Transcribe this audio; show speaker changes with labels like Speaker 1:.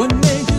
Speaker 1: when they